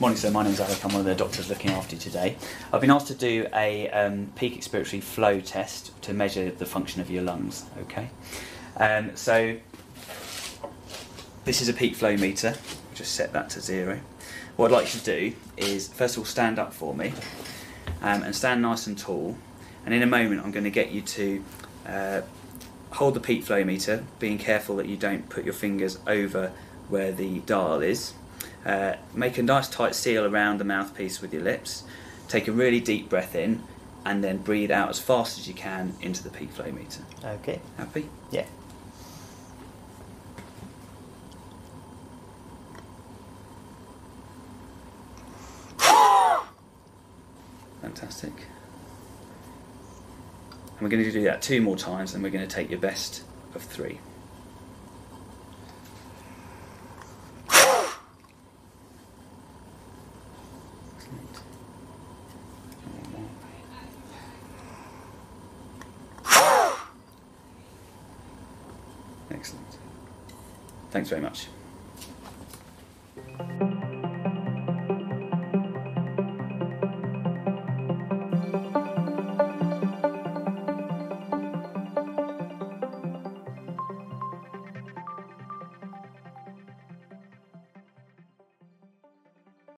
Morning, sir. My name's Alec. I'm one of the doctors looking after you today. I've been asked to do a um, peak expiratory flow test to measure the function of your lungs. Okay. Um, so this is a peak flow meter. Just set that to zero. What I'd like you to do is first of all stand up for me um, and stand nice and tall. And in a moment, I'm going to get you to uh, hold the peak flow meter, being careful that you don't put your fingers over where the dial is. Uh, make a nice tight seal around the mouthpiece with your lips. Take a really deep breath in and then breathe out as fast as you can into the peak flow meter. Okay. Happy? Yeah. Fantastic. And we're going to do that two more times and we're going to take your best of three. Excellent. Thanks very much.